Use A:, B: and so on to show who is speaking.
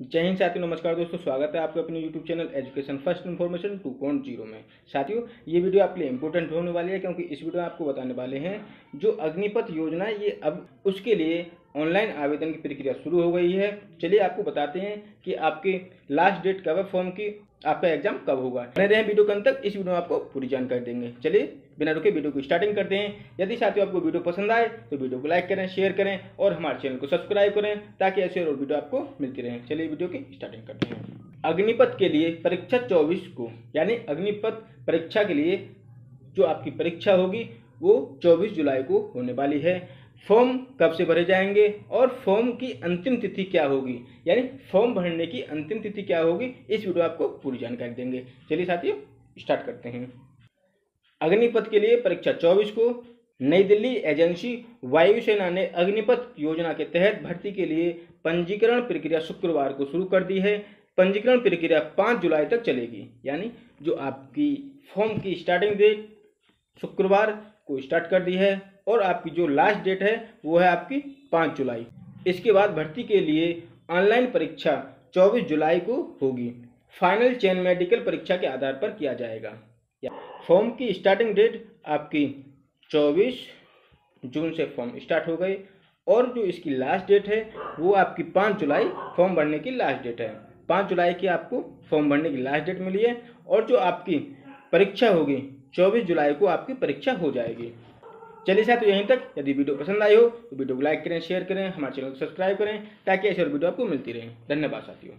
A: जय हिंद साथियों, नमस्कार दोस्तों, स्वागत है आपके अपने YouTube channel education first information 2.0 में। साथियों, ये वीडियो आपके लिए इंपॉर्टेंट होने वाली है क्योंकि इस वीडियो में आपको बताने वाले हैं जो अग्निपथ योजना, ये अब उसके लिए ऑनलाइन आवेदन की प्रक्रिया शुरू हो गई है। चलिए आपको बताते हैं कि आपके लास्ट डेट कब है फॉर्म की आपका एग्ज़ाम कब होगा? बने रहे वीडियो के अंत तक, इस वीडियो में आपको पूरी जानकारी देंगे। चलिए, बिना रुके वीडियो को स्टार्टिंग करते हैं। यदि साथियों आपको वीडियो पसंद आए तो वीडियो को लाइक करें शेयर करें और हमारे चैनल को सब्सक्राइब करें ताकि ऐसे और वीडियो आपको मिलती रहे। चलिए वीडियो की स्टार्टिंग करते हैं। अग्निपथ के लिए परीक्षा चौबीस को, यानी अग्निपथ परीक्षा के लिए जो आपकी परीक्षा होगी, वो चौबीस जुलाई को होने वाली है। फॉर्म कब से भरे जाएँगे और फॉर्म की अंतिम तिथि क्या होगी? यानी फॉर्म भरने की अंतिम तिथि क्या होगी? इस वीडियो आपको पूरी जानकारी देंगे। चलिए साथियों स्टार्ट करते हैं। अग्निपथ के लिए परीक्षा 24 को नई दिल्ली एजेंसी वायुसेना ने अग्निपथ योजना के तहत भर्ती के लिए पंजीकरण प्रक्रिया शुक्रवार को शुरू कर दी है। पंजीकरण प्रक्रिया पाँच जुलाई तक चलेगी। यानी जो आपकी फॉर्म की स्टार्टिंग डेट शुक्रवार को स्टार्ट कर दी है। और आपकी जो लास्ट डेट है, वो है आपकी पाँच जुलाई। इसके बाद भर्ती के लिए ऑनलाइन परीक्षा चौबीस जुलाई को होगी। फाइनल चयन मेडिकल परीक्षा के आधार पर किया जाएगा। फॉर्म की स्टार्टिंग डेट आपकी चौबीस जून से फॉर्म स्टार्ट हो गई और जो इसकी लास्ट डेट है, वो आपकी पाँच जुलाई फॉर्म भरने की लास्ट डेट है। पाँच जुलाई की आपको फॉर्म भरने की लास्ट डेट मिली है और जो आपकी परीक्षा होगी, चौबीस जुलाई को आपकी परीक्षा हो जाएगी। चलिए साथियों यहीं तक। यदि वीडियो पसंद आई हो तो वीडियो को लाइक करें, शेयर करें, हमारे चैनल को सब्सक्राइब करें, ताकि ऐसे और वीडियो आपको मिलती रहे। धन्यवाद साथियों।